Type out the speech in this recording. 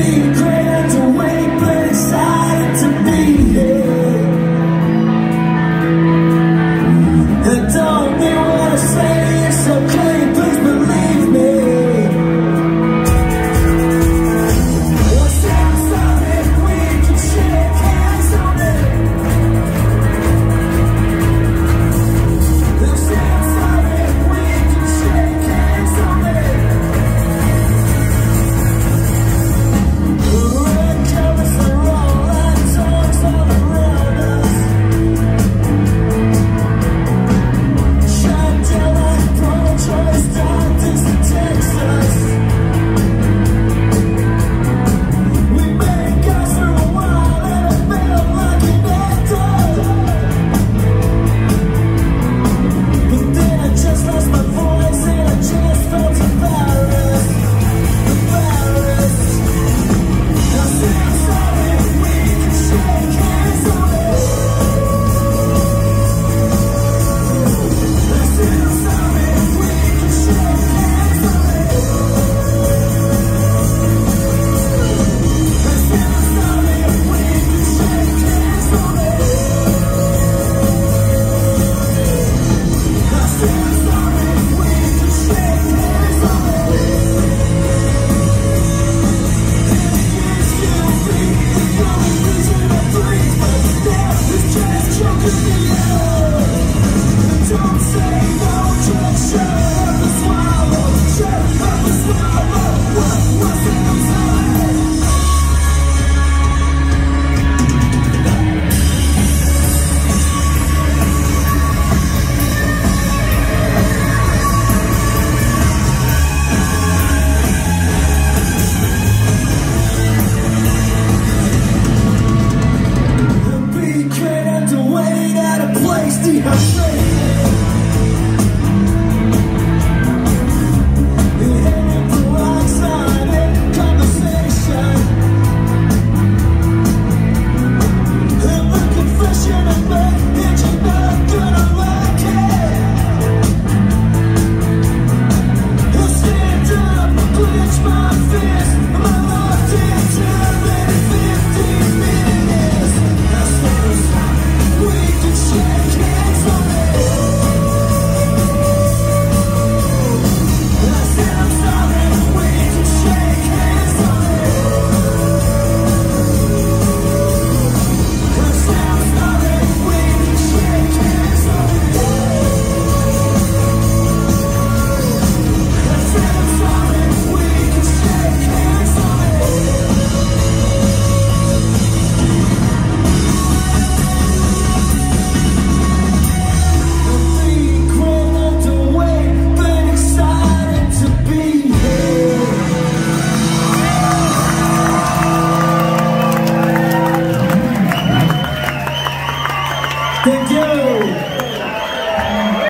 me say no.